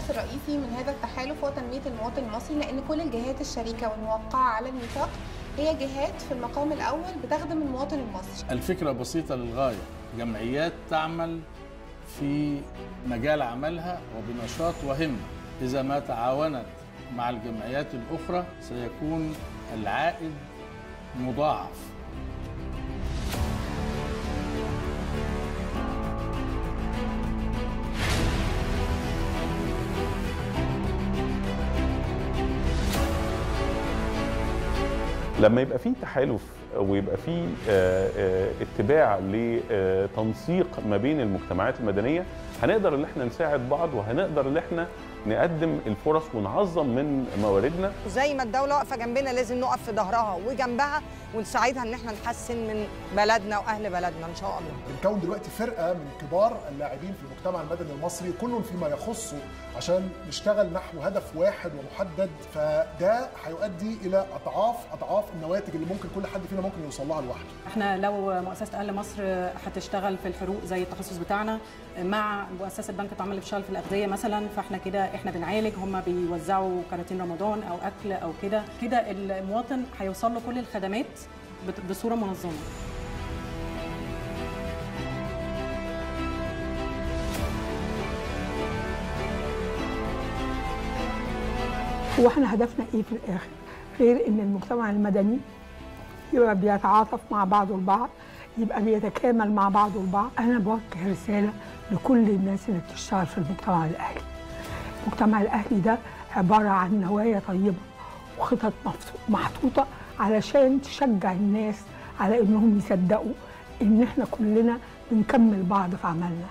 الهدف الرئيسي من هذا التحالف هو تنمية المواطن المصري لأن كل الجهات الشريكة والموقعة على الميثاق هي جهات في المقام الأول بتخدم المواطن المصري. الفكرة بسيطة للغاية. جمعيات تعمل في مجال عملها وبنشاط وهمة إذا ما تعاونت مع الجمعيات الأخرى سيكون العائد مضاعف. لما يبقى في تحالف ويبقى في آه، آه، اتباع لتنسيق ما بين المجتمعات المدنية هنقدر إن إحنا نساعد بعض وهنقدر إن إحنا نقدم الفرص ونعظم من مواردنا. وزي ما الدولة واقفة جنبنا لازم نقف في ظهرها وجنبها ونساعدها إن إحنا نحسن من بلدنا وأهل بلدنا إن شاء الله. بنكون دلوقتي فرقة من كبار اللاعبين في المجتمع المدني المصري كل فيما يخصه عشان نشتغل نحو هدف واحد ومحدد فده هيؤدي إلى أضعاف أضعاف النواتج اللي ممكن كل حد فينا ممكن يوصل لها لوحده. إحنا لو مؤسسة أهل مصر هتشتغل في الحروق زي التخصص بتاعنا مع مؤسسة بنك الطعام اللي بتشتغل في الأغذية مثلا فإحنا كده إحنا بنعالج هم بيوزعوا كراتين رمضان أو أكل أو كده. كده المواطن هيوصل له كل الخدمات بصورة منظمة. هو إحنا هدفنا إيه في الآخر؟ غير إن المجتمع المدني يبقى بيتعاطف مع بعضه البعض يبقى بيتكامل مع بعضه البعض أنا بوجه رسالة لكل الناس اللي بتشتغل في المجتمع الأهلي. المجتمع الأهلي ده عبارة عن نوايا طيبة وخطط محطوطة علشان تشجع الناس على إنهم يصدقوا إن إحنا كلنا بنكمل بعض في عملنا.